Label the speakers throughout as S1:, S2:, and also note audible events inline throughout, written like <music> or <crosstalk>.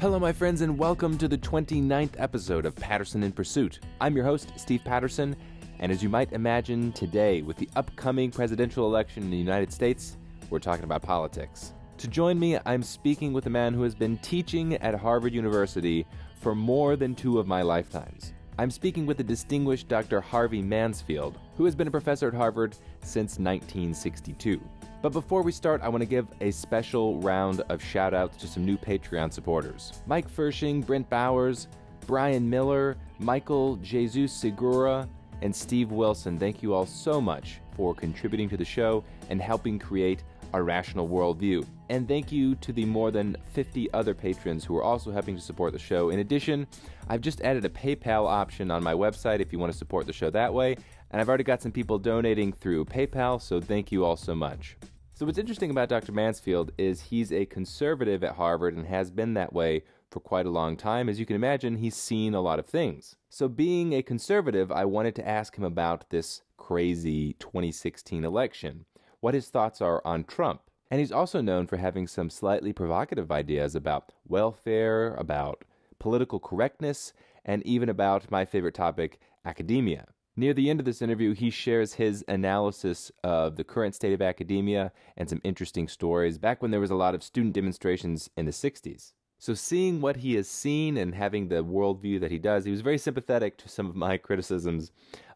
S1: Hello, my friends, and welcome to the 29th episode of Patterson in Pursuit. I'm your host, Steve Patterson, and as you might imagine, today, with the upcoming presidential election in the United States, we're talking about politics. To join me, I'm speaking with a man who has been teaching at Harvard University for more than two of my lifetimes. I'm speaking with the distinguished Dr. Harvey Mansfield, who has been a professor at Harvard since 1962. But before we start, I want to give a special round of shout outs to some new Patreon supporters Mike Fershing, Brent Bowers, Brian Miller, Michael Jesus Segura, and Steve Wilson. Thank you all so much for contributing to the show and helping create a rational worldview. And thank you to the more than 50 other patrons who are also helping to support the show. In addition, I've just added a PayPal option on my website if you want to support the show that way. And I've already got some people donating through PayPal, so thank you all so much. So, what's interesting about Dr. Mansfield is he's a conservative at Harvard and has been that way for quite a long time. As you can imagine, he's seen a lot of things. So, being a conservative, I wanted to ask him about this crazy 2016 election, what his thoughts are on Trump. And he's also known for having some slightly provocative ideas about welfare, about political correctness, and even about my favorite topic, academia. Near the end of this interview, he shares his analysis of the current state of academia and some interesting stories back when there was a lot of student demonstrations in the 60s. So, seeing what he has seen and having the worldview that he does, he was very sympathetic to some of my <laughs> criticisms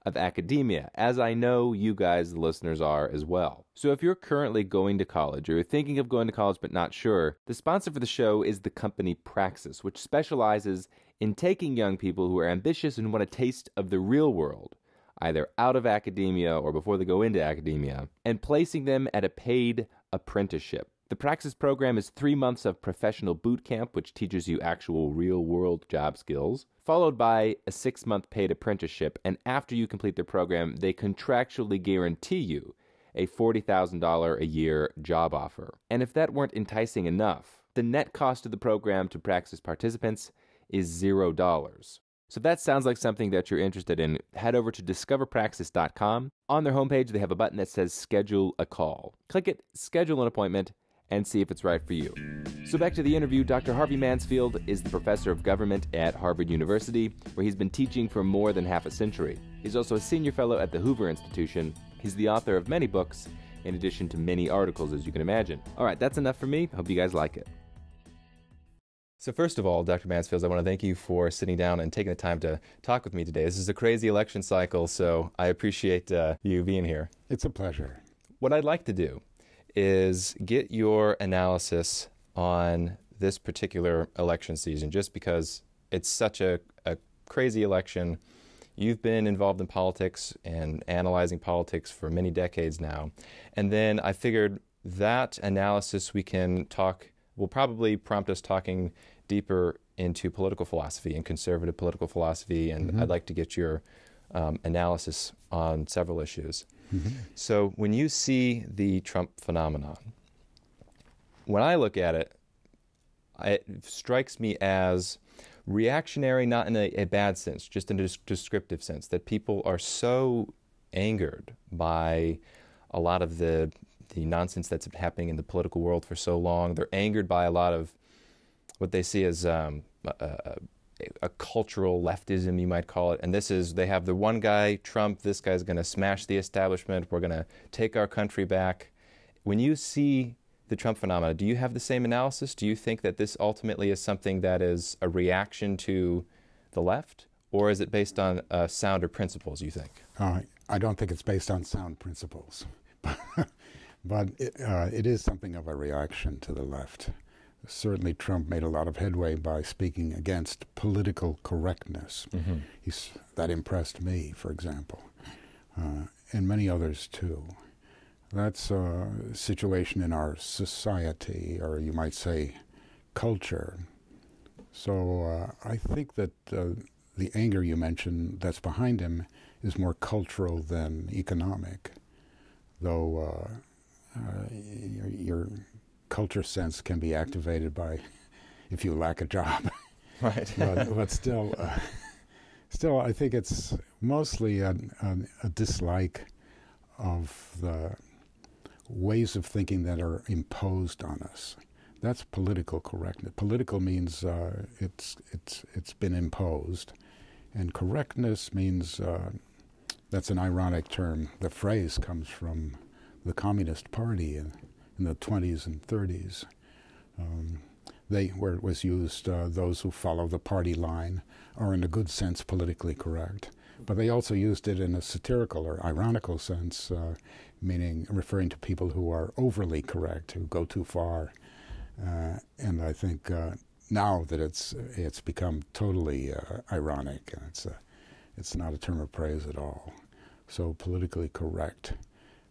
S1: of academia, as I know you guys, the listeners, are as well. So, if you're currently going to college or you're thinking of going to college but not sure, the sponsor for the show is the company Praxis, which specializes in taking young people who are ambitious and want a taste of the real world either out of academia or before they go into academia, and placing them at a paid apprenticeship. The Praxis program is three months of professional boot camp, which teaches you actual real world job skills, followed by a six month paid apprenticeship. And after you complete the program, they contractually guarantee you a $40,000 a year job offer. And if that weren't enticing enough, the net cost of the program to Praxis participants is zero dollars. So if that sounds like something that you're interested in, head over to discoverpraxis.com. On their homepage, they have a button that says schedule a call. Click it, schedule an appointment, and see if it's right for you. So back to the interview, Dr. Harvey Mansfield is the professor of government at Harvard University, where he's been teaching for more than half a century. He's also a senior fellow at the Hoover Institution. He's the author of many books, in addition to many articles, as you can imagine. All right, that's enough for me. Hope you guys like it. So, first of all, Dr. Mansfield, I want to thank you for sitting down and taking the time to talk with me today. This is a crazy election cycle, so I appreciate uh, you being here.
S2: It's a pleasure.
S1: What I'd like to do is get your analysis on this particular election season, just because it's such a, a crazy election. You've been involved in politics and analyzing politics for many decades now. And then I figured that analysis we can talk will probably prompt us talking deeper into political philosophy and conservative political philosophy, and mm-hmm. I'd like to get your um, analysis on several issues. Mm-hmm. So, when you see the Trump phenomenon, when I look at it, it strikes me as reactionary, not in a, a bad sense, just in a descriptive sense, that people are so angered by a lot of the the nonsense that's been happening in the political world for so long. They're angered by a lot of what they see as um, a, a, cultural leftism, you might call it. And this is they have the one guy, Trump. This guy's going to smash the establishment. We're going to take our country back. When you see the Trump phenomena, do you have the same analysis? Do you think that this ultimately is something that is a reaction to the left, or is it based on uh, sounder principles? You think?
S2: Uh, I don't think it's based on sound principles, <laughs> but it, uh, it is something of a reaction to the left certainly Trump made a lot of headway by speaking against political correctness. Mm-hmm. He's, that impressed me, for example, uh, and many others too. That's a situation in our society, or you might say culture. So uh, I think that uh, the anger you mentioned that's behind him is more cultural than economic, though uh, uh, you're, you're culture sense can be activated by if you lack a job. <laughs>
S1: Right. <laughs>
S2: but, but, still, uh, still, I think it's mostly a, a, a, dislike of the ways of thinking that are imposed on us. That's political correctness. Political means uh, it's it's it's been imposed, and correctness means uh, that's an ironic term. The phrase comes from the Communist Party in, in the 20s and 30s. Um, they, where it was used, uh, those who follow the party line are, in a good sense, politically correct. But they also used it in a satirical or ironical sense, uh, meaning referring to people who are overly correct, who go too far. Uh, and I think uh, now that it's it's become totally uh, ironic, and it's a, it's not a term of praise at all. So politically correct,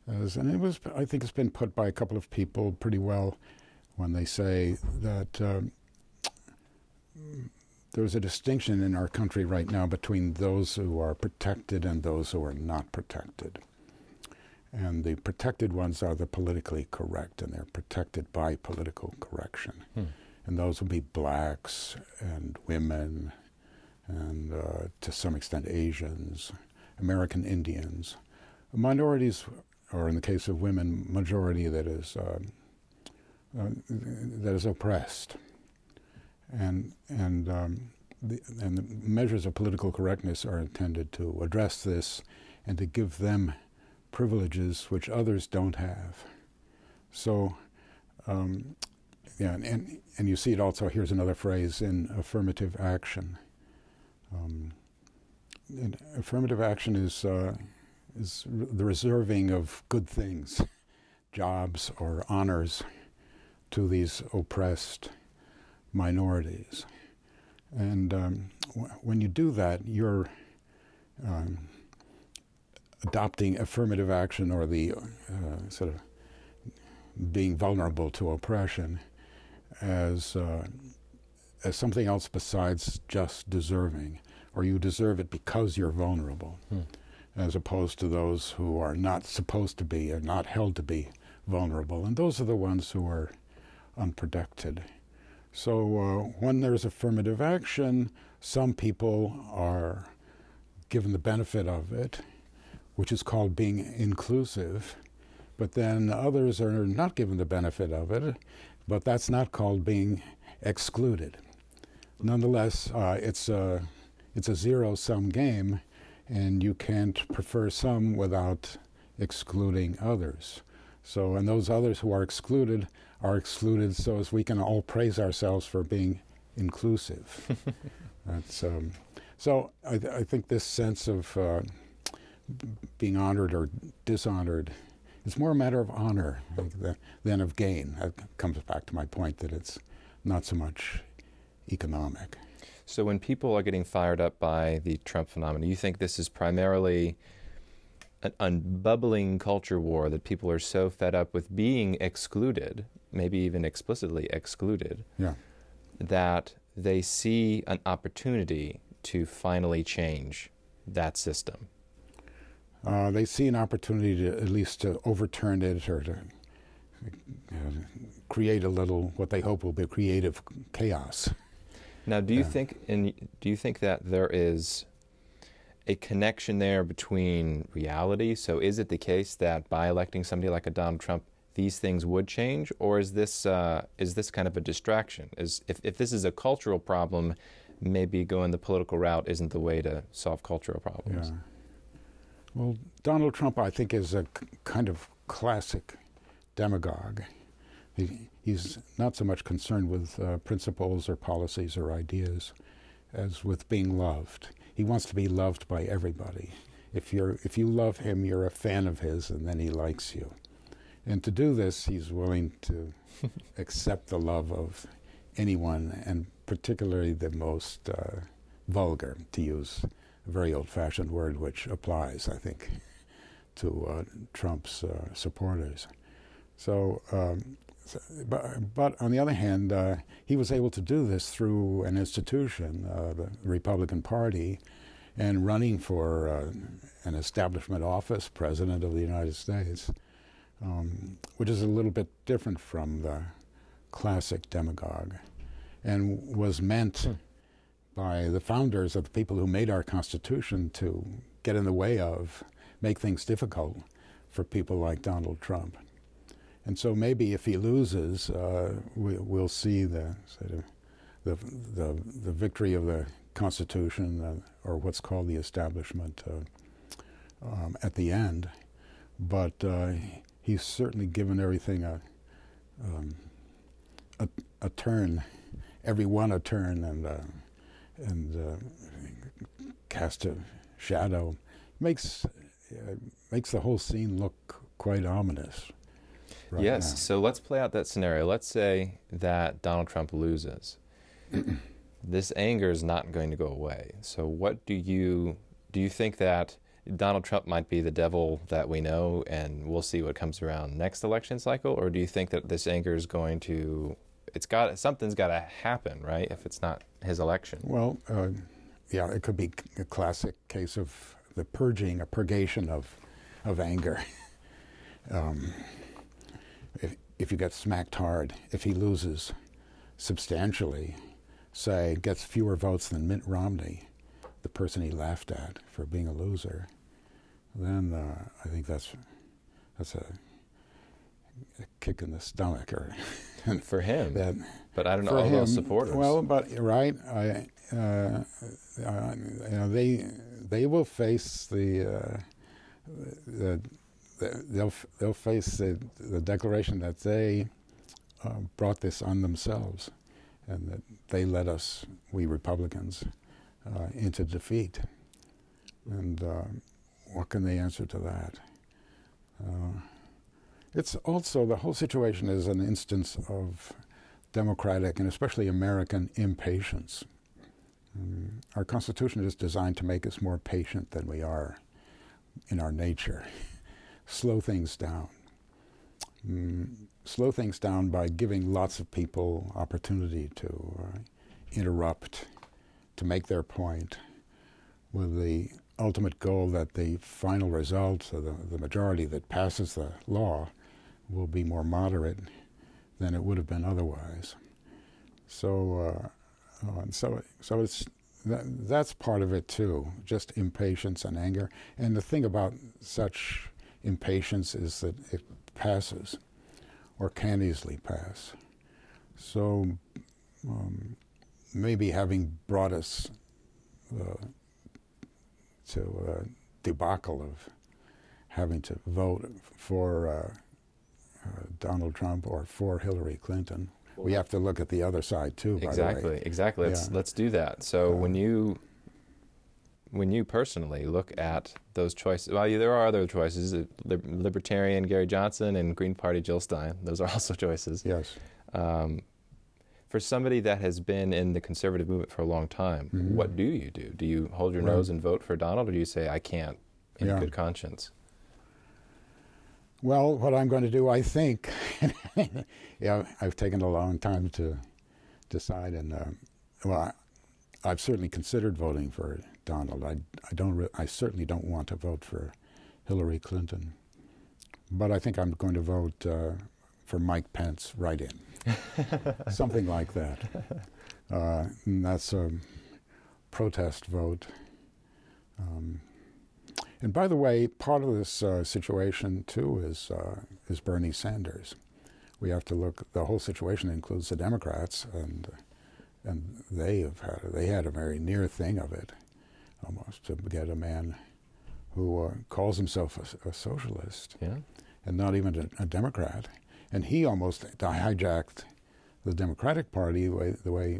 S2: As, and it was I think it's been put by a couple of people pretty well when they say that. Um, there's a distinction in our country right now between those who are protected and those who are not protected. And the protected ones are the politically correct, and they're protected by political correction. Hmm. And those will be blacks and women, and uh, to some extent Asians, American Indians, minorities, or in the case of women, majority that is uh, uh, that is oppressed and and um, the, and the measures of political correctness are intended to address this and to give them privileges which others don't have. So, um, yeah, and, and you see it also. Here's another phrase in affirmative action. Um, affirmative action is uh, is the reserving of good things, jobs or honors, to these oppressed minorities. And um, when you do that, you're um, adopting affirmative action or the uh, sort of being vulnerable to oppression as uh, as something else besides just deserving, or you deserve it because you're vulnerable, hmm. As opposed to those who are not supposed to be or not held to be vulnerable, and those are the ones who are unprotected. So uh, when there's affirmative action, some people are given the benefit of it, which is called being inclusive, but then others are not given the benefit of it, but that's not called being excluded. Nonetheless, uh, it's a it's a zero sum game, and you can't prefer some without excluding others. So, and those others who are excluded are excluded so as we can all praise ourselves for being inclusive. <laughs> That's, um, so I, th- I, think this sense of uh, being honored or dishonored is more a matter of honor than of gain. That comes back to my point that it's not so much economic.
S3: So when people are getting fired up by the Trump phenomenon, you think this is primarily an unbubbling culture war that people are so fed up with being excluded, maybe even explicitly excluded,
S2: yeah.
S3: that they see an opportunity to finally change that system.
S2: Uh, they see an opportunity to at least to overturn it or to uh, create a little what they hope will be creative chaos.
S3: Now, do you yeah. think in, do you think that there is a connection there between reality? So, is it the case that by electing somebody like a Donald Trump, these things would change, or is this uh, is this kind of a distraction? Is if if this is a cultural problem, maybe going the political route isn't the way to solve cultural problems.
S2: Yeah. Well, Donald Trump, I think, is a c- kind of classic demagogue. He, he's not so much concerned with uh, principles or policies or ideas as with being loved he wants to be loved by everybody. If you're if you love him, you're a fan of his, and then he likes you. And to do this, he's willing to <laughs> accept the love of anyone, and particularly the most uh, vulgar, to use a very old-fashioned word, which applies, I think, <laughs> to uh, Trump's uh, supporters. So um, but, but on the other hand, uh, he was able to do this through an institution, uh, the Republican Party, and running for uh, an establishment office, President of the United States, um, which is a little bit different from the classic demagogue, and was meant hmm. by the founders of the people who made our Constitution to get in the way of, make things difficult for people like Donald Trump. And so maybe if he loses, uh, we, will see the sort of the, the the victory of the Constitution, uh, or what's called the establishment, uh, um, at the end. But uh, he's certainly given everything a um, a, a, turn, every one a turn, and uh, and uh, cast a shadow. Makes makes the whole scene look quite ominous.
S3: Right yes. Now. So let's play out that scenario. Let's say that Donald Trump loses. <clears throat> this anger is not going to go away. So what do you do? You think that Donald Trump might be the devil that we know, and we'll see what comes around next election cycle, or do you think that this anger is going to? It's got something's got to happen, right? If it's not his election.
S2: Well, uh, yeah, it could be a classic case of the purging, a purgation of of anger. <laughs> um, if, if you get smacked hard, if he loses substantially, say, gets fewer votes than Mitt Romney, the person he laughed at for being a loser, then uh, I think that's that's a, a, kick in the stomach, or <laughs>
S3: for him. That, but I don't know all him, those supporters.
S2: Well, but right, I, uh, uh, you know, they they will face the, uh, the they'll they'll face the, the declaration that they uh, brought this on themselves, and that they led us, we Republicans, uh, into defeat. And uh, what can they answer to that? Uh, it's also the whole situation is an instance of democratic and especially American impatience. Um, our Constitution is designed to make us more patient than we are in our nature <laughs> slow things down. Mm, slow things down by giving lots of people opportunity to uh, interrupt, to make their point, with the ultimate goal that the final result, the, the majority that passes the law, will be more moderate than it would have been otherwise. So, uh, uh, so, so it's that, that's part of it too, just impatience and anger. And the thing about such impatience is that it passes or can easily pass. So um, maybe having brought us uh, to a debacle of having to vote for uh, uh, Donald Trump or for Hillary Clinton, we have to look at the other side too.
S3: Exactly, exactly. Let's yeah. let's do that. So when you when you personally look at those choices, well, there are other choices: Libertarian Gary Johnson and Green Party Jill Stein. Those are <laughs> also choices.
S2: Yes. Um,
S3: for somebody that has been in the conservative movement for a long time, mm-hmm. what do you do? Do you hold your right. nose and vote for Donald, or do you say, "I can't," in yeah. good conscience?
S2: Well, what I'm going to do, I think, <laughs> yeah, I've taken a long time to decide, and uh, well, I, have certainly considered voting for Donald. I, I don't. I certainly don't want to vote for Hillary Clinton, but I think I'm going to vote uh, for Mike Pence right in, <laughs> something like that. Uh, that's a protest vote. Um, and by the way, part of this uh, situation too is uh, is Bernie Sanders. We have to look. The whole situation includes the Democrats, and and they have had they had a very near thing of it almost to get a man who uh, calls himself a, a, socialist
S3: yeah.
S2: and not even a, a, Democrat. And he almost hijacked the Democratic Party the way, the way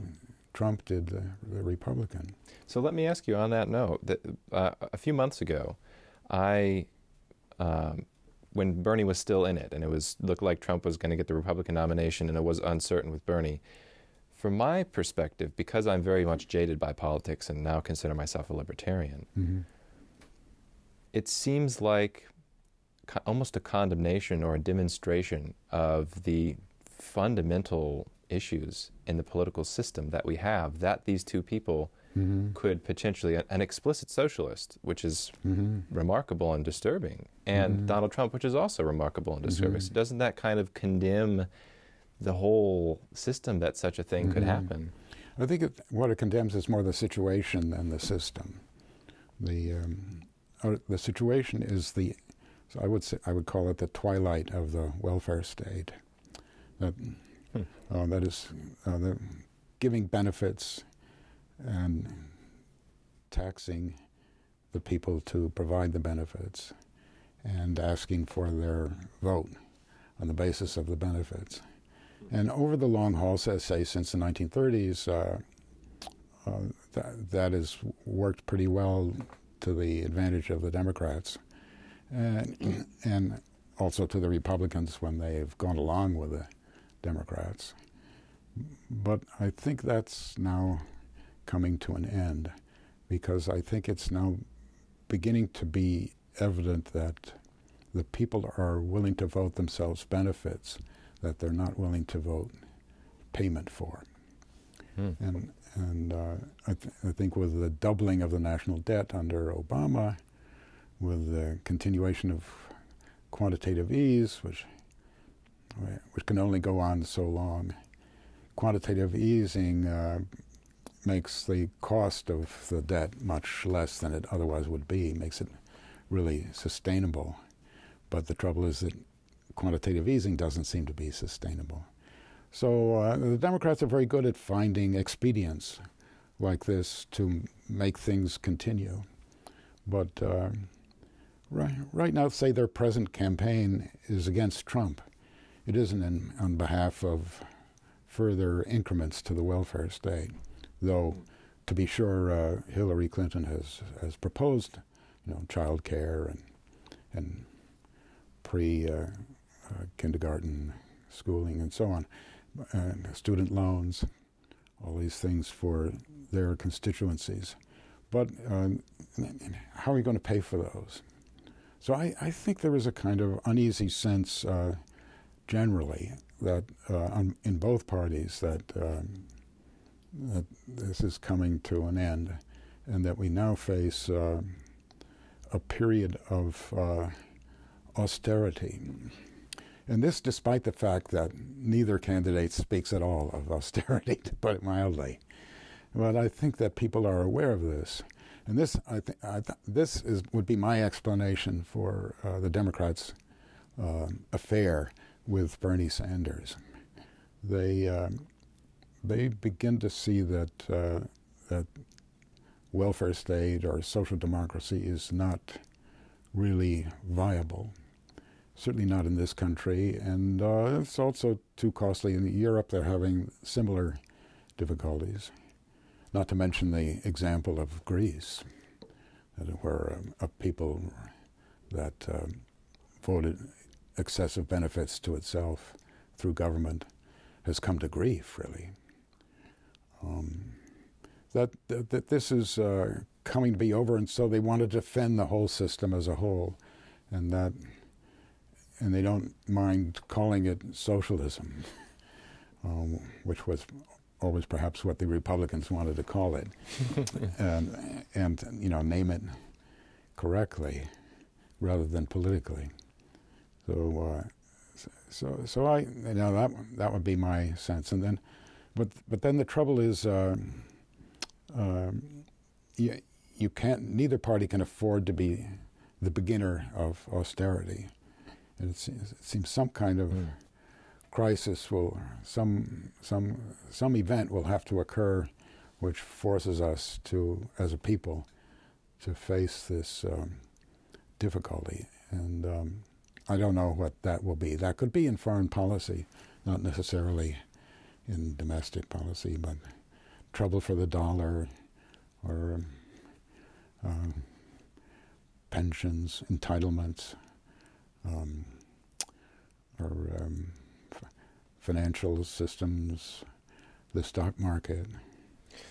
S2: Trump did the, the Republican.
S3: So let me ask you on that note that uh, a few months ago, I. Um, when Bernie was still in it, and it was looked like Trump was going to get the Republican nomination, and it was uncertain with Bernie from my perspective, because I'm very much jaded by politics and now consider myself a libertarian, mm-hmm. it seems like co- almost a condemnation or a demonstration of the fundamental issues in the political system that we have that these two people mm-hmm. could potentially an explicit socialist which is mm-hmm. remarkable and disturbing and mm-hmm. Donald Trump which is also remarkable and disturbing mm-hmm. so doesn't that kind of condemn the whole system that such a thing mm-hmm. could happen.
S2: I think it, what it condemns is more the situation than the system. The um, the situation is the So I would say I would call it the twilight of the welfare state. That hmm. uh, that is uh, the giving benefits and taxing the people to provide the benefits and asking for their vote on the basis of the benefits. And over the long haul, say since the 1930s, uh, uh, that, that has worked pretty well to the advantage of the Democrats, and, <clears throat> and also to the Republicans when they've gone along with the Democrats. But I think that's now coming to an end because I think it's now beginning to be evident that the people are willing to vote themselves benefits that they're not willing to vote payment for. Hmm. And and uh, I, th- I, think with the doubling of the national debt under Obama, with the continuation of quantitative ease, which which can only go on so long, quantitative easing uh, makes the cost of the debt much less than it otherwise would be, makes it really sustainable. But the trouble is that quantitative easing doesn't seem to be sustainable. So uh, the Democrats are very good at finding expedients like this to make things continue. But uh, right, right now, say their present campaign is against Trump. It isn't in, on behalf of further increments to the welfare state, though, to be sure, uh, Hillary Clinton has, has proposed, you know, child care and, and pre uh, kindergarten schooling and so on and student loans, all these things for their constituencies. But uh, how are we going to pay for those? So I, I, think there is a kind of uneasy sense uh, generally that uh, in both parties that, um, that this is coming to an end and that we now face uh, a period of uh, austerity. And this despite the fact that neither candidate speaks at all of austerity, <laughs> to put it mildly. But I think that people are aware of this. And this, I think, th- this is, would be my explanation for uh, the Democrats' uh, affair with Bernie Sanders. They, uh, they begin to see that, uh, that welfare state or social democracy is not really viable certainly not in this country, and uh, it's also too costly. In Europe, they're having similar difficulties. Not to mention the example of Greece, where a people that um, voted excessive benefits to itself through government has come to grief, really. Um, that, that, that this is uh, coming to be over, and so they want to defend the whole system as a whole, and that and they don't mind calling it socialism, um, which was always perhaps what the Republicans wanted to call it, <laughs> and and you know name it correctly rather than politically. So uh, so so I you know that that would be my sense, and then but but then the trouble is. Uh, uh, you, you can't. Neither party can afford to be the beginner of austerity. It seems, it seems some kind of mm. crisis will, some, some, some event will have to occur which forces us to, as a people, to face this um, difficulty. And um, I don't know what that will be. That could be in foreign policy, not necessarily in domestic policy, but trouble for the dollar or um, pensions, entitlements, um, or um, f- financial systems, the stock market.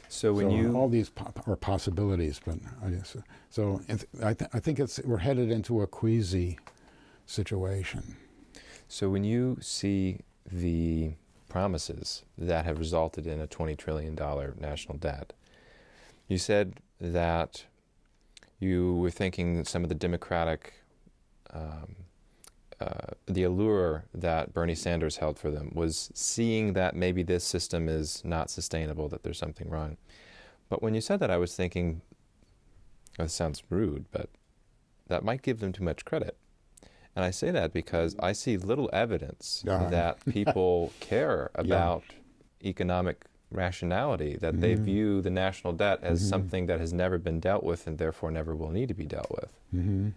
S3: So when
S2: so
S3: you
S2: all these po- are possibilities, but I guess, so I, th- I think it's we're headed into a queasy situation.
S3: So when you see the promises that have resulted in a twenty trillion dollar national debt, you said that you were thinking that some of the Democratic um, uh, the allure that Bernie Sanders held for them was seeing that maybe this system is not sustainable, that there's something wrong. But when you said that, I was thinking, oh, this sounds rude, but that might give them too much credit. And I say that because I see little evidence
S2: Yeah.
S3: that <laughs> people care about economic rationality, that they
S2: Mhm.
S3: view the national debt as
S2: Mhm.
S3: something that has never been dealt with and therefore never will need to be dealt with.
S2: hmm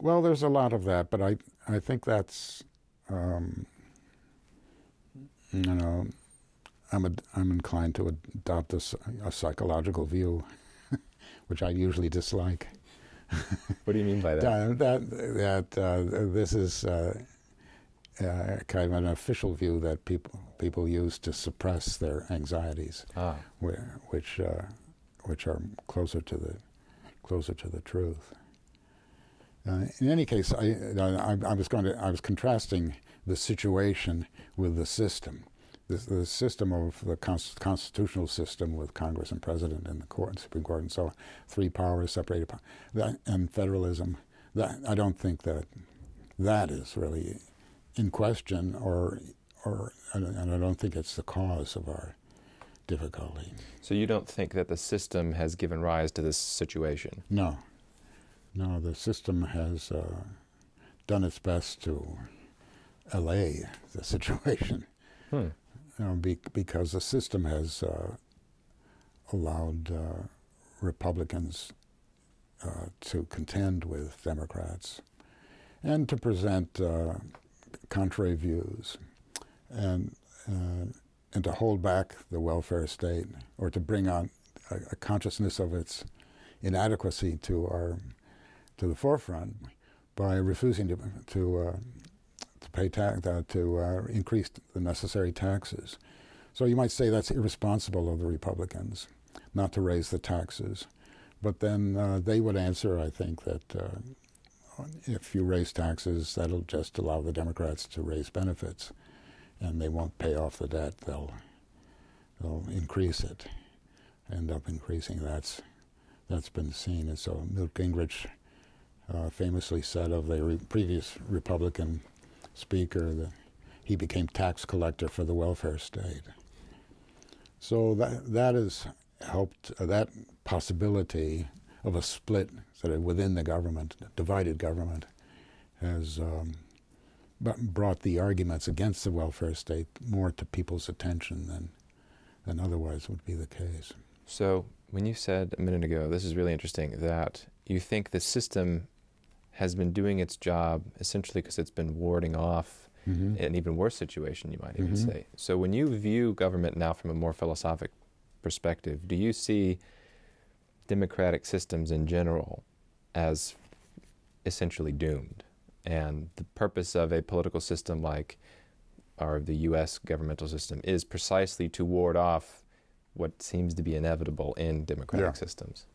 S2: Well, there's a lot of that, but I I think that's um, you know I'm a, I'm inclined to adopt a psychological view, <laughs> which I usually dislike.
S3: What do you mean by that?
S2: Uh, that that uh, this is uh, uh, kind of an official view that people people use to suppress their anxieties,
S3: Ah,
S2: where, which uh, which are closer to the closer to the truth. Uh, in any case, I, I I was going to I was contrasting the situation with the system. The, the system of the cons- constitutional system with Congress and President and the court, and Supreme Court, and so on, three powers separated, pow- that, and federalism. That I don't think that that is really in question, or or and I don't think it's the cause of our difficulty.
S3: so you don't think that the system has given rise to this situation?
S2: No, no, the system has uh, done its best to allay the <laughs> situation.
S3: Hmm.
S2: You know, be, because the system has uh, allowed uh, Republicans uh, to contend with Democrats and to present uh, contrary views and uh, and to hold back the welfare state or to bring on a, a consciousness of its inadequacy to our to the forefront by refusing to to uh, to pay tax uh, to uh, increase the necessary taxes. So you might say that's irresponsible of the Republicans not to raise the taxes, but then uh, they would answer, I think, that uh, if you raise taxes, that'll just allow the Democrats to raise benefits, and they won't pay off the debt. They'll they'll increase it, end up increasing. That's that's been seen. And so Newt Gingrich uh, famously said of the re- previous Republican speaker that he became tax collector for the welfare state. So that that has helped uh, that possibility of a split sort of within the government, divided government, has um, brought the arguments against the welfare state more to people's attention than than otherwise would be the case.
S3: So, when you said a minute ago, this is really interesting, that you think the system has been doing its job essentially because it's been warding off
S2: Mm-hmm.
S3: an even worse situation, you might even
S2: Mhm.
S3: say. So, when you view government now from a more philosophic perspective, do you see democratic systems in general as essentially doomed? And the purpose of a political system like our the U.S. governmental system is precisely to ward off what seems to be inevitable in democratic
S2: Yeah.
S3: systems.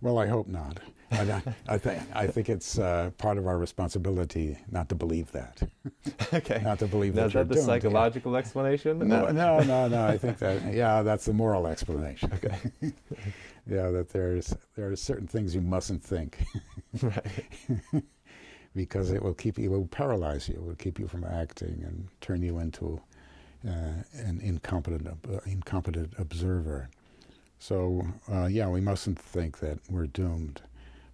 S2: Well, I hope not. I, I think I think it's uh, part of our responsibility not to believe that, <laughs>
S3: okay.
S2: not to believe
S3: Now,
S2: that
S3: is that the
S2: doomed.
S3: psychological explanation?
S2: No, no, no, no. I think that yeah, that's the moral explanation.
S3: Okay. <laughs>
S2: yeah, that there's there are certain things you mustn't think <laughs>
S3: right.
S2: because it will keep you, it will paralyze you, it will keep you from acting and turn you into uh, an incompetent uh, incompetent observer. So uh, yeah, we mustn't think that we're doomed.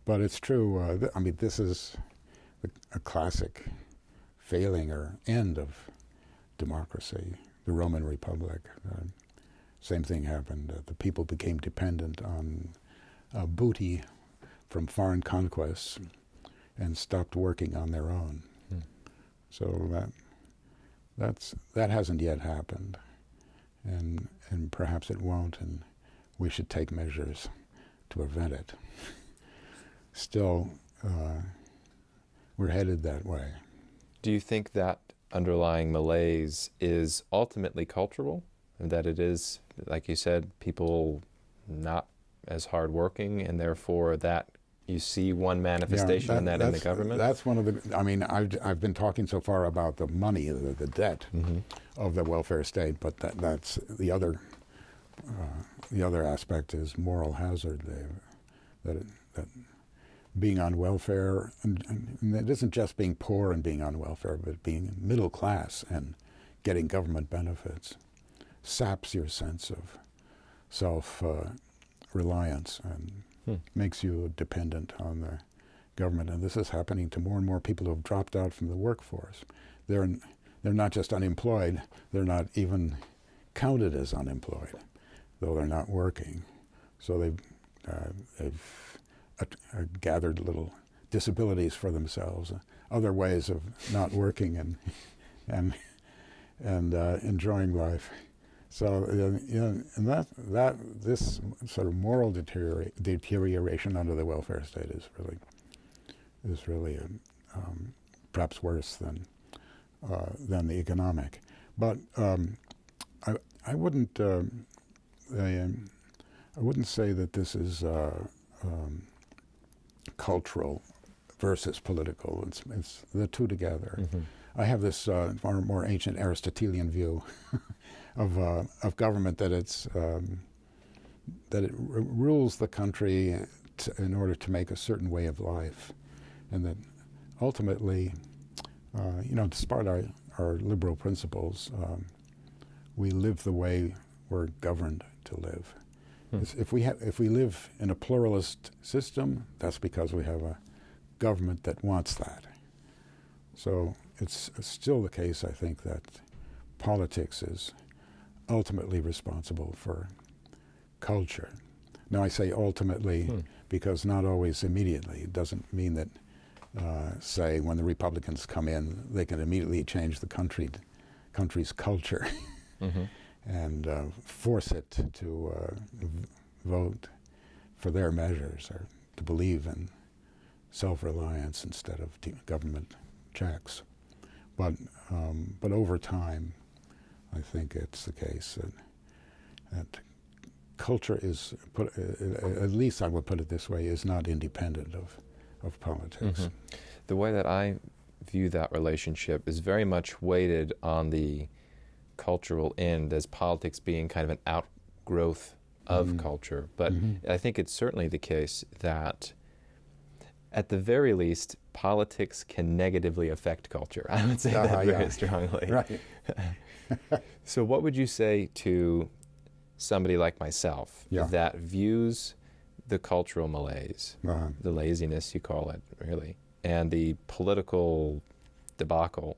S2: But it's true. Uh, th- I mean, this is a, a classic failing or end of democracy. The Roman Republic. Uh, same thing happened. Uh, the people became dependent on uh, booty from foreign conquests and stopped working on their own.
S3: Hmm.
S2: So that that's that hasn't yet happened, and and perhaps it won't, and we should take measures to prevent it. Still, uh, we're headed that way.
S3: Do you think that underlying malaise is ultimately cultural? And that it is, like you said, people not as hardworking, and therefore that you see one manifestation
S2: Yeah,
S3: in that in the government?
S2: That's one of the. I mean, I've I've been talking so far about the money, the, the debt
S3: hmm
S2: of the welfare state, but that that's the other. Uh, the other aspect is moral hazard. They, that that being on welfare, and, and it isn't just being poor and being on welfare, but being middle class and getting government benefits saps your sense of self uh, reliance and
S3: Hmm.
S2: makes you dependent on the government, and this is happening to more and more people who have dropped out from the workforce. They're they're not just unemployed; they're not even counted as unemployed, though they're not working. So they've uh, they've uh, gathered little disabilities for themselves, uh, other ways of not working and and and uh, enjoying life. So you know, and that that this sort of moral deteriora- deterioration under the welfare state is really is really um, perhaps worse than uh, than the economic. But um, I I wouldn't uh, I, um, I, wouldn't say that this is uh, um, cultural versus political. It's, it's the two together. Mm-hmm. I have this uh, far more ancient Aristotelian view <laughs> of uh, of government that it's um, that it r- rules the country in order to make a certain way of life, and that ultimately, uh, you know, despite our, our liberal principles, um, we live the way we're governed to live. Hmm. If we have, if we live in a pluralist system, that's because we have a government that wants that. So it's still the case, I think, that politics is ultimately responsible for culture. Now, I say ultimately hmm. because not always immediately. It doesn't mean that, uh, say, when the Republicans come in, they can immediately change the country, country's culture mm-hmm. <laughs> and uh, force it to uh, vote for their measures or to believe in self-reliance instead of government checks. But um, but over time, I think it's the case that, that culture is, put, uh, at least I would put it this way, is not independent of, of politics. Mm-hmm.
S3: The way that I view that relationship is very much weighted on the cultural end as politics being kind of an outgrowth of mm-hmm. culture. But mm-hmm. I think it's certainly the case that at the very least, politics can negatively affect culture. <laughs> I would say uh, that very yeah. strongly.
S2: Right. <laughs>
S3: so, what would you say to somebody like myself
S2: yeah.
S3: that views the cultural malaise,
S2: uh-huh.
S3: the laziness you call it, really, and the political debacle,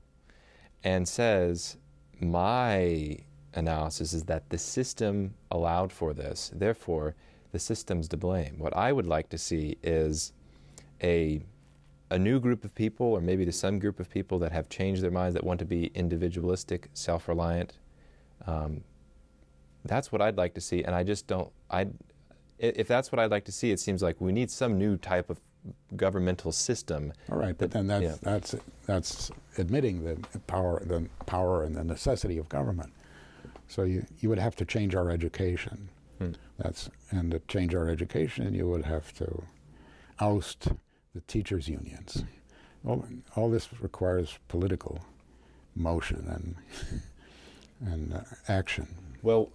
S3: and says, my analysis is that the system allowed for this, therefore, the system's to blame. What I would like to see is a a new group of people, or maybe to some group of people that have changed their minds that want to be individualistic, self-reliant. Um, that's what I'd like to see, and I just don't. I, if that's what I'd like to see, it seems like we need some new type of governmental system.
S2: All right, but then that's yeah. that's that's admitting the power, the power and the necessity of government. So you you would have to change our education. Hmm. That's and to change our education, you would have to oust the teachers' unions. All, all this requires political motion and <laughs> and uh, action.
S3: Well,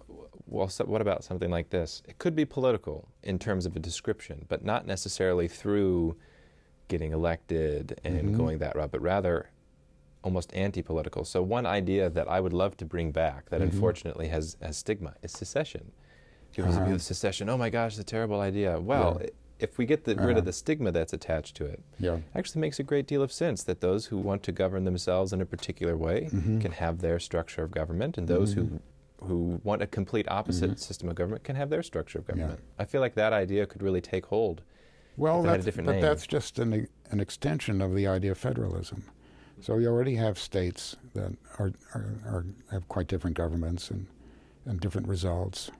S3: well, so what about something like this? It could be political in terms of a description, but not necessarily through getting elected and mm-hmm. going that route, but rather almost anti-political. So one idea that I would love to bring back that mm-hmm. unfortunately has, has stigma is secession. People uh-huh. secession. Oh my gosh, it's a terrible idea. Well, yeah if we get the, uh-huh. rid of uh-huh. the stigma that's attached to it,
S2: yeah.
S3: actually makes a great deal of sense that those who want to govern themselves in a particular way mm-hmm. can have their structure of government, and those mm-hmm. who who want a complete opposite mm-hmm. system of government can have their structure of government. Yeah. I feel like that idea could really take hold.
S2: Well,
S3: that's,
S2: but
S3: name.
S2: that's just an, an extension of the idea of federalism. So you already have states that are, are, are have quite different governments and, and different results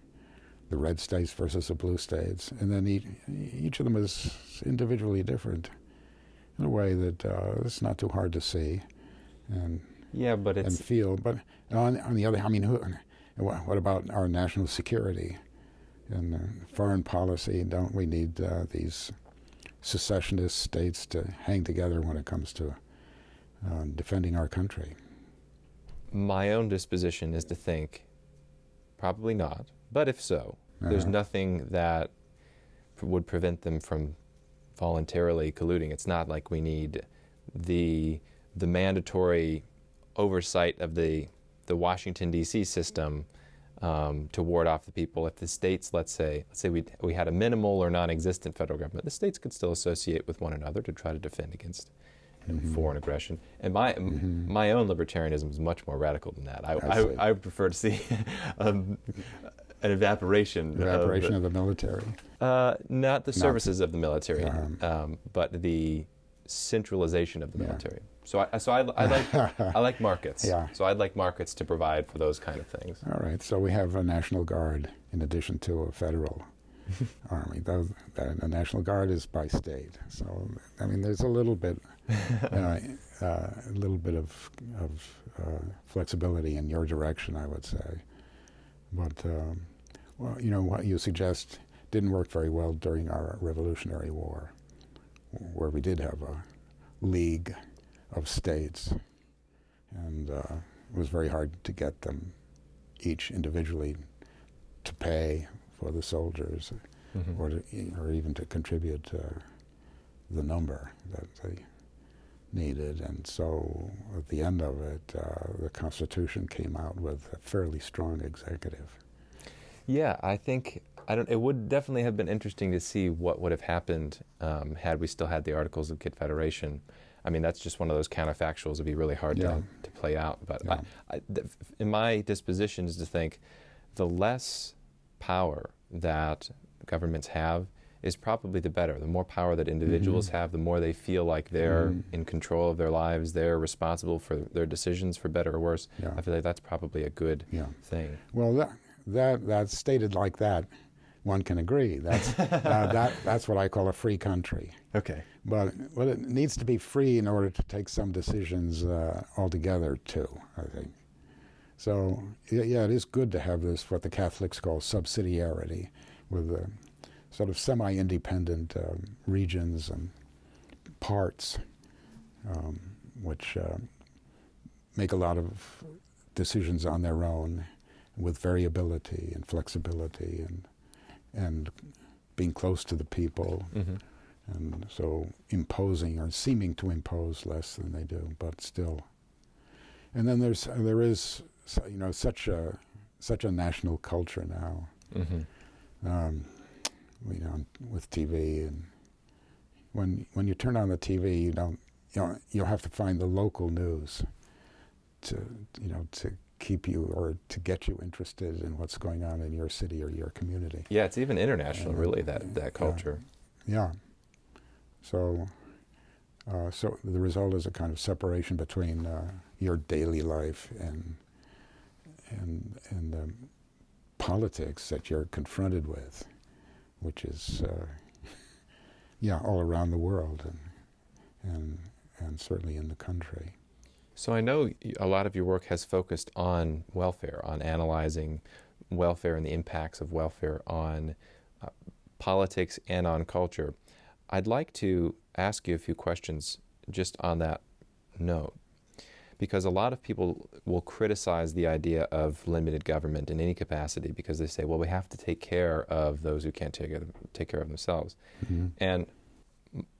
S2: the red states versus the blue states, and then each, each of them is individually different in a way that uh, it's not too hard to see and
S3: yeah, but it's
S2: and feel. But on, on the other, I mean, who, what about our national security and uh, foreign policy? Don't we need uh, these secessionist states to hang together when it comes to uh, defending our country?
S3: My own disposition is to think probably not, but if so, uh-huh. There's nothing that would prevent them from voluntarily colluding. It's not like we need the the mandatory oversight of the the Washington D.C. system um, to ward off the people. If the states, let's say, let's say we we had a minimal or non-existent federal government, the states could still associate with one another to try to defend against mm-hmm. foreign aggression. And my mm-hmm. my own libertarianism is much more radical than that. I I, I, prefer to see <laughs> um, an evaporation.
S2: Evaporation of, of the military.
S3: Uh, not the services not, of the military, um, um, but the centralization of the military. Yeah. So I, so I, I like I like <laughs> markets. Yeah. So I'd like markets to provide for those kind of things.
S2: All right. So we have a national guard in addition to a federal <laughs> army. Those, the national guard is by state. So I mean, there's a little bit, <laughs> uh, uh, a little bit of of uh, flexibility in your direction, I would say. But um, well, you know what you suggest didn't work very well during our Revolutionary War, where we did have a league of states, and uh, it was very hard to get them each individually to pay for the soldiers, mm-hmm. or to, or even to contribute the number that they needed. And so, at the end of it, uh, the Constitution came out with a fairly strong executive.
S3: Yeah, I think I don't. It would definitely have been interesting to see what would have happened um, had we still had the Articles of Confederation. I mean, that's just one of those counterfactuals. It'd be really hard yeah. to, to play out. But yeah. I, I, in my disposition is to think the less power that governments have is probably the better. The more power that individuals mm-hmm. have, the more they feel like they're mm-hmm. in control of their lives, they're responsible for their decisions, for better or worse. Yeah. I feel like that's probably a good yeah. thing.
S2: Well, that, that that's stated like that one can agree. That's <laughs> uh, that that's what I call a free country.
S3: Okay.
S2: But well, it needs to be free in order to take some decisions uh, altogether too. I think. So yeah, it is good to have this what the Catholics call subsidiarity, with the sort of semi-independent uh, regions and parts, um, which uh, make a lot of decisions on their own, with variability and flexibility and and being close to the people, mm-hmm. and so imposing or seeming to impose less than they do, but still. And then there's there is you know such a such a national culture now. Mm-hmm. Um, you know, with TV and when when you turn on the TV, you don't you know you'll have to find the local news to you know to keep you or to get you interested in what's going on in your city or your community.
S3: Yeah, it's even international, really that that culture.
S2: Yeah. yeah. So, uh, so the result is a kind of separation between uh, your daily life and and and um, politics that you're confronted with, which is uh, yeah all around the world and and and certainly in the country.
S3: So I know a lot of your work has focused on welfare, on analyzing welfare and the impacts of welfare on uh, politics and on culture. I'd like to ask you a few questions just on that note. Because a lot of people will criticize the idea of limited government in any capacity because they say, well, we have to take care of those who can't take, take care of themselves. Mm-hmm. And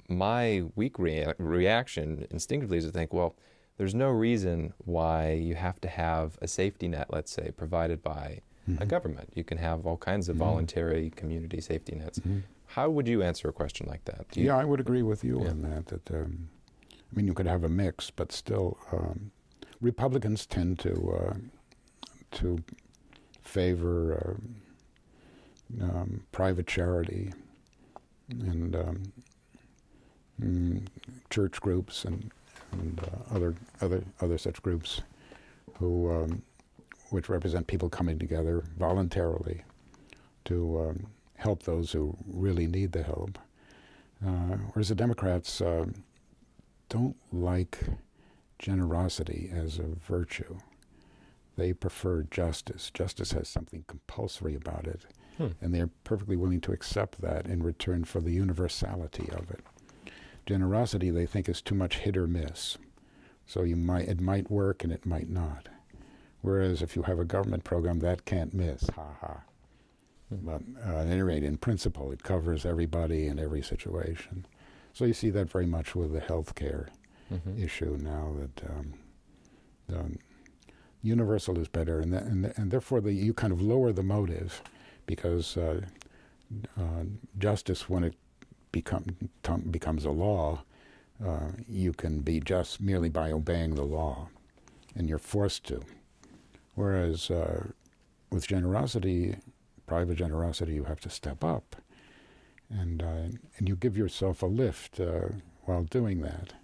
S3: my weak rea- reaction instinctively is to think, well, there's no reason why you have to have a safety net, let's say, provided by mm-hmm. a government. You can have all kinds of mm-hmm. voluntary community safety nets. Mm-hmm. How would you answer a question like that?
S2: You, yeah, I would agree with you yeah. on that. That um, I mean, you could have a mix, but still, um, Republicans tend to uh, to favor uh, um, private charity and um, mm, church groups and and uh, other other other such groups who um, which represent people coming together voluntarily to um, help those who really need the help. Uh, whereas the Democrats uh, don't like generosity as a virtue. They prefer justice. Justice has something compulsory about it, hmm. and they're perfectly willing to accept that in return for the universality of it. Generosity, they think, is too much hit or miss. So you might it might work and it might not. Whereas if you have a government program, that can't miss. Ha ha. Mm-hmm. But uh, at any rate, in principle, it covers everybody in every situation. So you see that very much with the health care mm-hmm. issue now that um, the, universal is better, and that, and, and therefore the, you kind of lower the motive, because uh, uh, justice, when it become t- becomes a law, uh, you can be just merely by obeying the law, and you're forced to. Whereas uh, with generosity, private generosity, you have to step up, and uh, and you give yourself a lift uh, while doing that.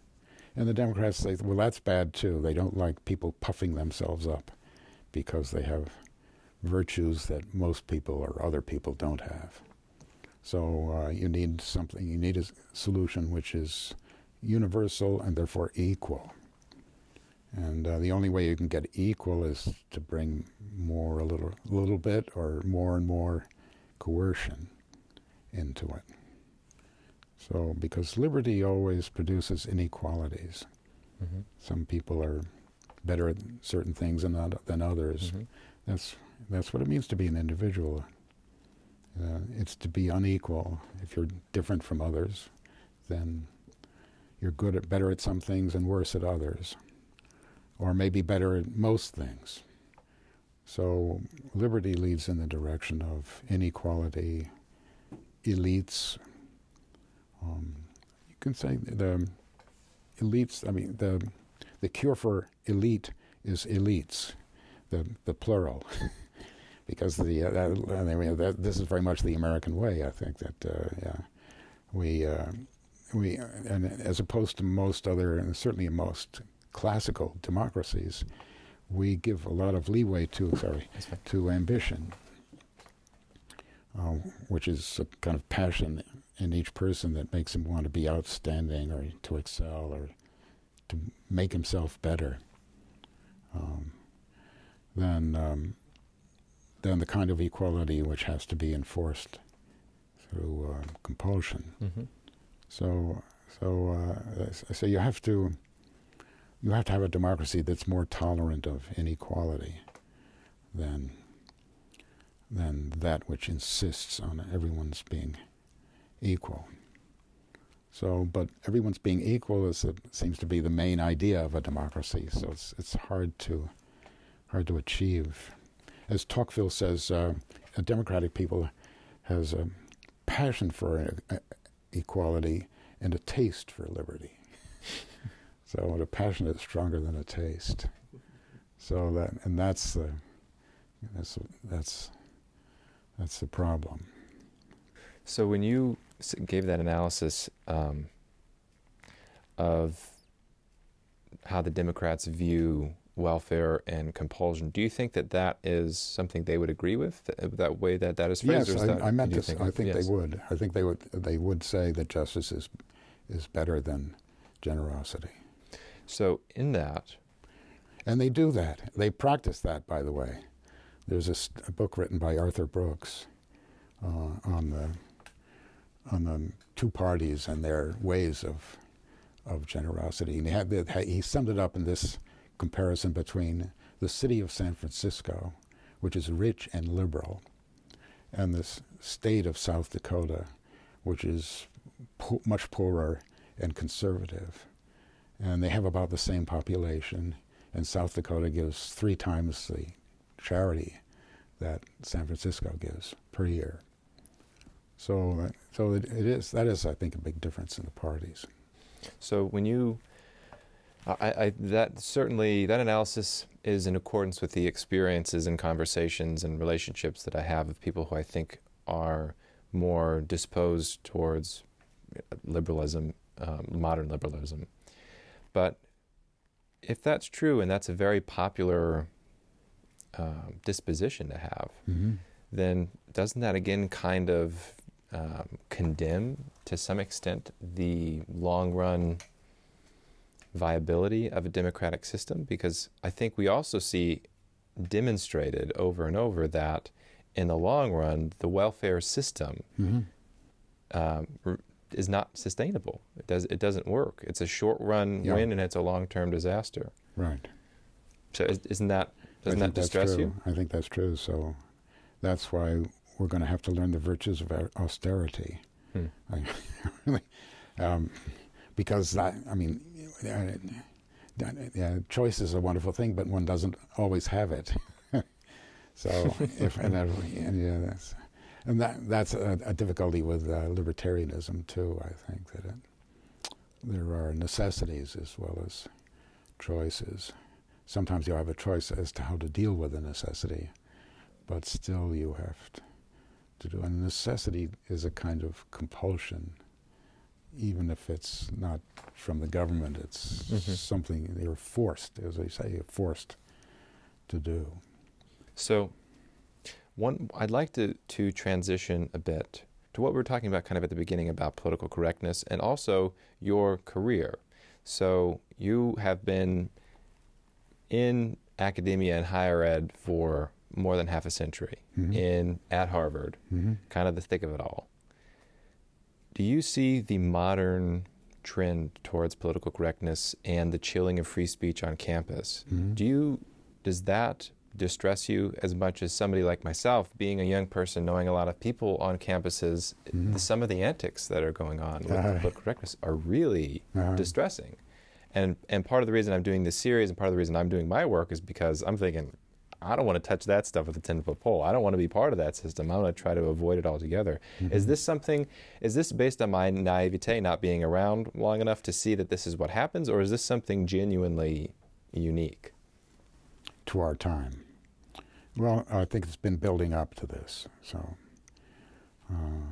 S2: And the Democrats say, well, that's bad too. They don't like people puffing themselves up because they have virtues that most people or other people don't have. So uh, you need something, you need a solution which is universal and therefore equal. And uh, the only way you can get equal is to bring more, a little, a little bit, or more and more coercion into it. So, because liberty always produces inequalities. Mm-hmm. Some people are better at certain things than, than others. Mm-hmm. That's that's what it means to be an individual. Uh, it's to be unequal. If you're different from others, then you're good at better at some things and worse at others, or maybe better at most things. So liberty leads in the direction of inequality, elites. Um, you can say the elites. I mean, the the cure for elite is elites, the the plural. <laughs> because the uh, that, I mean, that, this is very much the American way. I think that uh, yeah, we uh, we and as opposed to most other, and certainly most classical democracies, we give a lot of leeway to sorry to ambition, uh, which is a kind of passion in each person that makes him want to be outstanding or to excel or to make himself better. Um, then um, than the kind of equality which has to be enforced through uh, compulsion. Mm-hmm. So, so, uh, so you have to you have to have a democracy that's more tolerant of inequality than than that which insists on everyone's being equal. So, but everyone's being equal is a, seems to be the main idea of a democracy. So it's it's hard to hard to achieve as Tocqueville says, uh, a democratic people has a passion for uh, equality and a taste for liberty. <laughs> so a passion is stronger than a taste. So that and that's the that's that's that's the problem.
S3: So when you gave that analysis um, of how the Democrats view welfare and compulsion. Do you think that that is something they would agree with? That, that way that that is phrased.
S2: Yes,
S3: I,
S2: that, I meant to. Think I think yes. they would. I think they would. They would say that justice is is better than generosity.
S3: So in that,
S2: and they do that. They practice that, by the way. There's a, a book written by Arthur Brooks uh, on the on the two parties and their ways of of generosity. And he, had, he summed it up in this comparison between the city of San Francisco, which is rich and liberal, and this state of South Dakota, which is po- much poorer and conservative. And they have about the same population, and South Dakota gives three times the charity that San Francisco gives per year. So, so it, it is that is, I think, a big difference in the parties.
S3: So when you I, I, that certainly that analysis is in accordance with the experiences and conversations and relationships that I have with people who I think are more disposed towards liberalism, um, modern liberalism. But if that's true, and that's a very popular uh, disposition to have, mm-hmm. then doesn't that again kind of um, condemn to some extent the long run viability of a democratic system because I think we also see demonstrated over and over that in the long run, the welfare system mm-hmm. um, is not sustainable. It does it doesn't work. It's a short run yeah. win and it's a long term disaster.
S2: Right.
S3: So is, not that doesn't that distress
S2: you? I think that's true. So that's why we're going to have to learn the virtues of austerity. Hmm. <laughs> I, really, um, because that, I mean, yeah, choice is a wonderful thing, but one doesn't always have it. <laughs> so, if and, and yeah, that's and that that's a, a difficulty with uh, libertarianism too. I think that it, there are necessities as well as choices. Sometimes you have a choice as to how to deal with a necessity, but still you have to, to do. And necessity is a kind of compulsion even if it's not from the government, it's mm-hmm. something you're forced, as they say, you're forced to do.
S3: So, one, I'd like to, to transition a bit to what we were talking about kind of at the beginning about political correctness and also your career. So, you have been in academia and higher ed for more than half a century mm-hmm. in at Harvard, mm-hmm. kind of the thick of it all. Do you see the modern trend towards political correctness and the chilling of free speech on campus? Mm-hmm. Do you does that distress you as much as somebody like myself, being a young person, knowing a lot of people on campuses, mm-hmm. the, some of the antics that are going on with political correctness are really distressing. And and part of the reason I'm doing this series and part of the reason I'm doing my work is because I'm thinking, I don't want to touch that stuff with a 10 foot pole. I don't want to be part of that system. I want to try to avoid it altogether. Mm-hmm. Is this something, is this based on my naivete, not being around long enough to see that this is what happens, or is this something genuinely unique?
S2: To our time. Well, I think it's been building up to this. So, uh,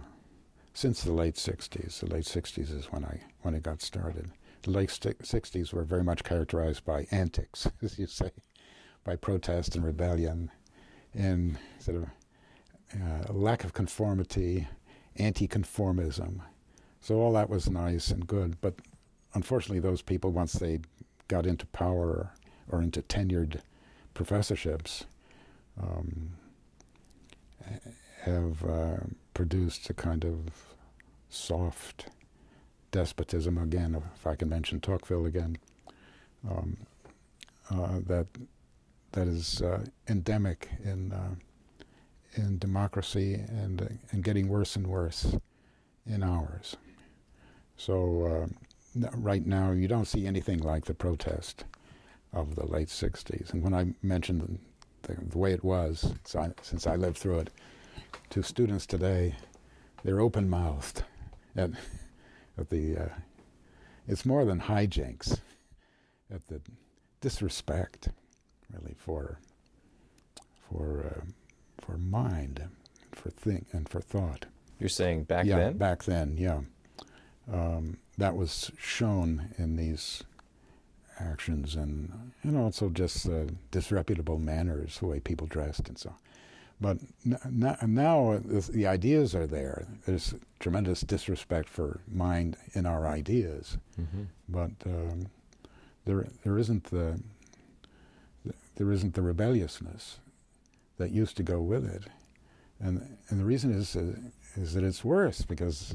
S2: since the late 60s, the late 60s is when I, when it got started. The late 60s were very much characterized by antics, <laughs> as you say by protest and rebellion and sort of uh, lack of conformity, anti-conformism. So all that was nice and good, but unfortunately, those people once they got into power or into tenured professorships um, have uh, produced a kind of soft despotism again, if I can mention Tocqueville again, um, uh, that that is uh, endemic in uh, in democracy and uh, and getting worse and worse in ours. So uh, right now, you don't see anything like the protest of the late '60s. And when I mentioned the, the, way it was, since I lived through it, to students today, they're open-mouthed at at the. Uh, it's more than hijinks, at the disrespect really for for uh, for mind, for think and for thought.
S3: You're saying back
S2: yeah,
S3: then?
S2: back then, yeah. Um, that was shown in these actions and and also just uh, disreputable manners, the way people dressed and so. on. But n- now the ideas are there. There's tremendous disrespect for mind in our ideas, mm-hmm. but um, there there isn't the there isn't the rebelliousness that used to go with it. And, and the reason is, uh, is that it's worse because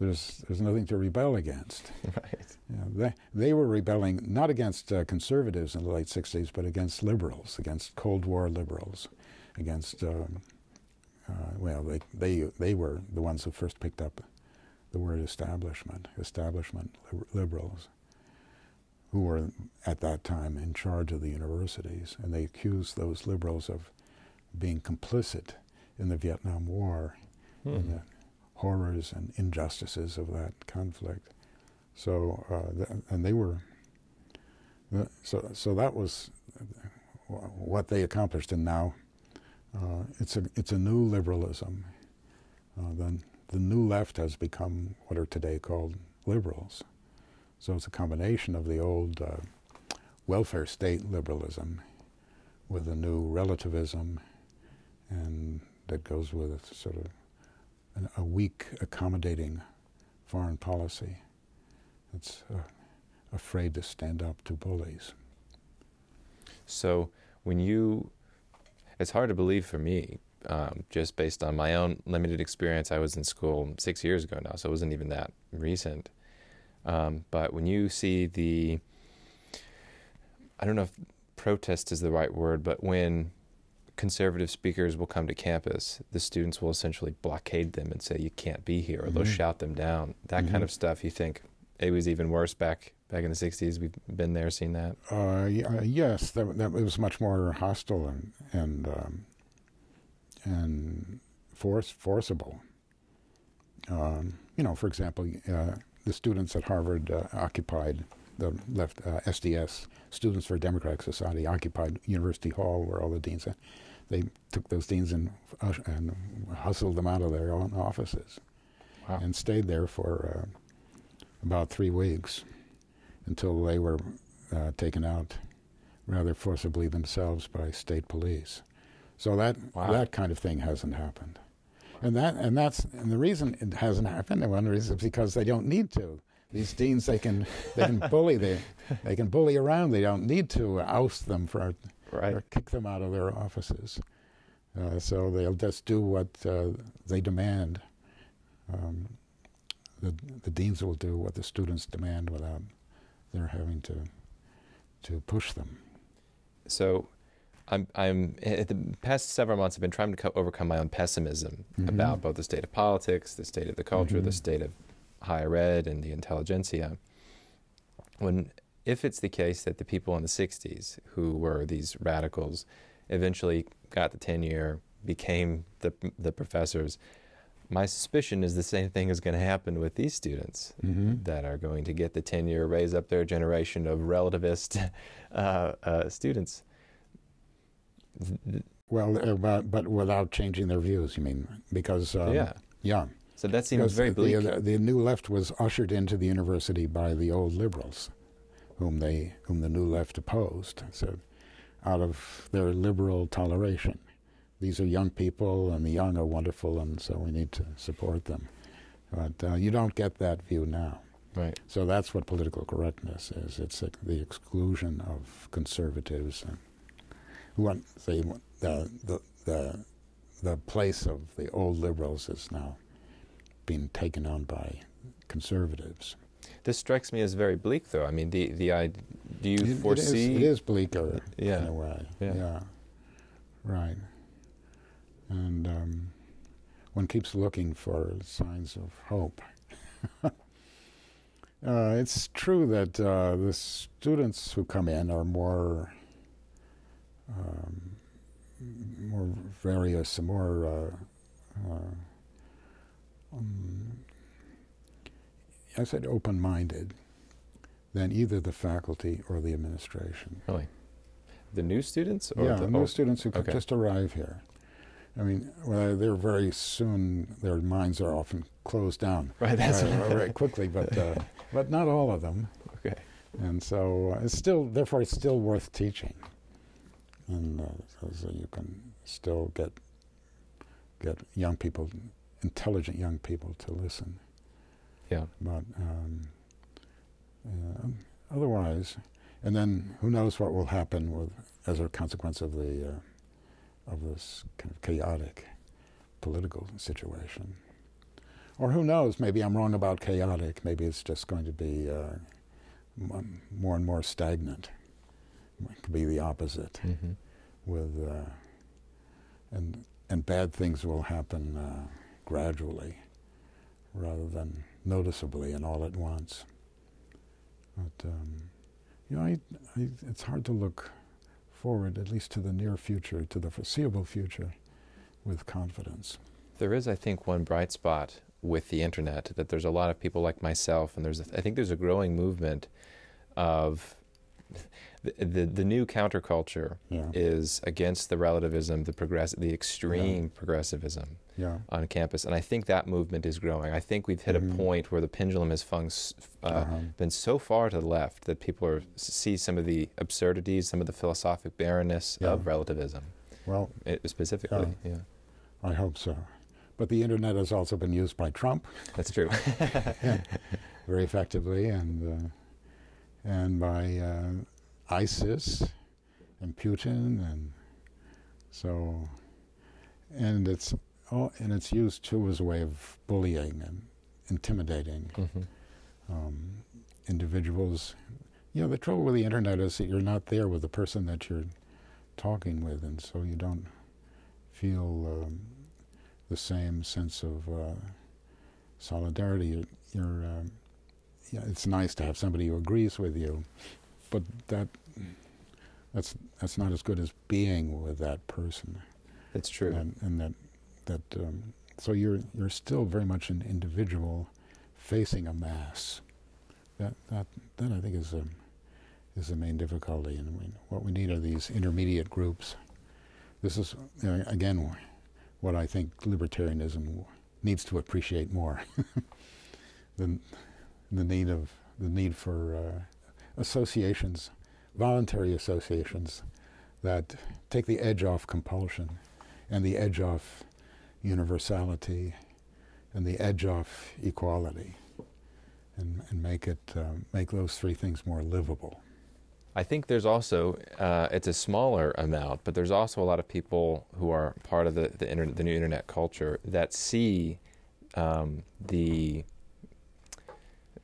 S2: there's, there's nothing to rebel against. <laughs>
S3: Right.
S2: You know, they, they were rebelling not against uh, conservatives in the late 60s, but against liberals, against Cold War liberals, against, um, uh, well, they, they, they were the ones who first picked up the word establishment, establishment liberals who were at that time in charge of the universities, and they accused those liberals of being complicit in the Vietnam War hmm. and the horrors and injustices of that conflict. So, uh, th- and they were, th- so, so that was what they accomplished, and now uh, it's a it's a new liberalism. Uh, then the new left has become what are today called liberals. So it's a combination of the old uh, welfare state liberalism with a new relativism, and that goes with a sort of an, a weak, accommodating foreign policy that's uh, afraid to stand up to bullies.
S3: So when you, it's hard to believe for me, um, just based on my own limited experience. I was in school six years ago now, so it wasn't even that recent. Um, but when you see the, I don't know if protest is the right word, but when conservative speakers will come to campus, the students will essentially blockade them and say, you can't be here, or mm-hmm. they'll shout them down. That mm-hmm. kind of stuff, you think it was even worse back back in the '60s. We've been there, seen that.
S2: Uh, uh, yes, that, that was much more hostile and and um, and force forcible. Um, you know, for example, uh, the students at Harvard uh, occupied the left uh, SDS Students for Democratic Society occupied University Hall, where all the deans. And they took those deans and uh, and hustled them out of their own offices,
S3: Wow.
S2: and stayed there for uh, about three weeks until they were uh, taken out rather forcibly themselves by state police. So that
S3: Wow.
S2: that kind of thing hasn't happened, and that and that's and the reason it hasn't happened. And one reason is because they don't need to. These deans they can they can <laughs> bully they they can bully around. They don't need to oust them for
S3: Right.
S2: or kick them out of their offices. Uh, so they'll just do what uh, they demand. Um, the the deans will do what the students demand without their having to to push them.
S3: So, I'm I'm in the past several months. I've been trying to co- overcome my own pessimism
S2: Mhm.
S3: about both the state of politics, the state of the culture, the
S2: Mhm.
S3: state of higher ed, and the intelligentsia. When if it's the case that the people in the '60s who were these radicals eventually got the tenure, became the the professors, my suspicion is the same thing is going to happen with these students
S2: Mm-hmm.
S3: that are going to get the tenure, raise up their generation of relativist <laughs> uh, uh, students.
S2: Well, uh, but but without changing their views, you mean? Because um,
S3: yeah.
S2: yeah,
S3: So that seems
S2: because
S3: very bleak.
S2: The, the, the new left was ushered into the university by the old liberals, whom they whom the new left opposed. So, out of their liberal toleration, these are young people, and the young are wonderful, and so we need to support them. But uh, you don't get that view now.
S3: right.
S2: So that's what political correctness is. It's uh, the exclusion of conservatives and who want they want- the the the the place of the old liberals is now being taken on by conservatives.
S3: This strikes me as very bleak, though. I mean, the the I do you
S2: It- it is-
S3: foresee?
S2: it is bleaker
S3: Yeah.
S2: in a way.
S3: Yeah.
S2: Right. And um, one keeps looking for signs of hope. <laughs> uh, it's true that uh, the students who come in are more um, more various, and more uh, uh, um, I said open-minded than either the faculty or the administration.
S3: Really, the new students or
S2: yeah,
S3: the
S2: new students who
S3: okay.
S2: just arrive here. I mean, well, they're very soon. Their minds are often closed down
S3: right? That's
S2: uh, very quickly, but uh, <laughs> but not all of them.
S3: okay.
S2: And so uh, it's still, therefore, it's still worth teaching, and uh, so, so you can still get get young people, intelligent young people, to listen.
S3: Yeah.
S2: But um, uh, otherwise, and then who knows what will happen with as a consequence of the uh, of this kind of chaotic political situation. Or who knows? Maybe I'm wrong about chaotic. Maybe it's just going to be uh, more and more stagnant. It could be the opposite.
S3: hmm
S2: With uh, and and bad things will happen uh, gradually, rather than noticeably and all at once. But um, you know, I, I, it's hard to look forward, at least to the near future, to the foreseeable future, with confidence.
S3: There is, I think, one bright spot with the internet that there's a lot of people like myself, and there's, I think, there's a growing movement of the the, the new counterculture
S2: Yeah,
S3: is against the relativism, the progress, the extreme progressivism
S2: yeah,
S3: on campus, and I think that movement is growing. I think we've hit
S2: Mhm.
S3: a point where the pendulum has fung, uh,
S2: uh-huh.
S3: been so far to the left that people are see some of the absurdities, some of the philosophic barrenness
S2: Yeah.
S3: of relativism,
S2: Well,
S3: i specifically. Yeah.
S2: I hope so. But the internet has also been used by Trump
S3: that's true. <laughs> <laughs>
S2: very effectively, and uh, and by uh, ISIS and Putin, and so, and it's all, and it's used too as a way of bullying and intimidating
S3: hmm
S2: um, individuals. You know, the trouble with the internet is that you're not there with the person that you're talking with, and so you don't feel um, the same sense of uh, solidarity. You're, you're um, yeah, it's nice to have somebody who agrees with you, but that that's that's not as good as being with that person.
S3: That's true.
S2: And, and that that um, so you're you're still very much an individual facing a mass. That that that I think is a is the main difficulty. And we, what we need are these intermediate groups. This is uh, again what I think libertarianism needs to appreciate more. <laughs> the the need of the need for uh, associations, voluntary associations that take the edge off compulsion and the edge off universality and the edge off equality and, and make it uh, make those three things more livable.
S3: I think there's also uh, it's a smaller amount, but there's also a lot of people who are part of the the, the new internet culture that see um, the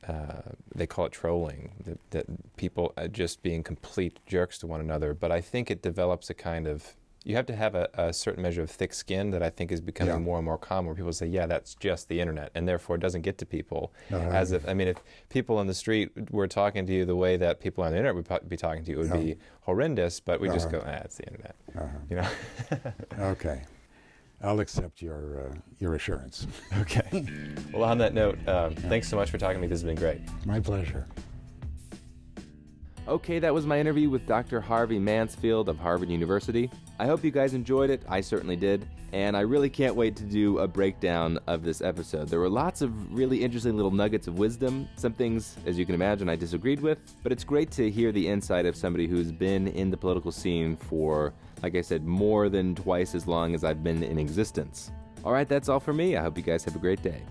S3: uh, they call it trolling that, that people are just being complete jerks to one another. But I think it develops a kind of you have to have a, a, certain measure of thick skin that I think is becoming yeah. more and more common, where people say, "Yeah, that's just the internet," and therefore it doesn't get to people. Uh-huh. As if, I mean, if people on the street were talking to you the way that people on the internet would be talking to you, it would uh-huh. be horrendous. But we uh-huh. just go, "Ah, it's the internet," uh-huh. you know. <laughs>
S2: okay, I'll accept your uh, your assurance. <laughs>
S3: okay. Well, on that note, um, yeah. thanks so much for talking to me. This has been great.
S2: My pleasure.
S3: Okay, that was my interview with Dr. Harvey Mansfield of Harvard University. I hope you guys enjoyed it. I certainly did. And I really can't wait to do a breakdown of this episode. There were lots of really interesting little nuggets of wisdom. Some things, as you can imagine, I disagreed with. But it's great to hear the insight of somebody who's been in the political scene for, like I said, more than twice as long as I've been in existence. All right, that's all for me. I hope you guys have a great day.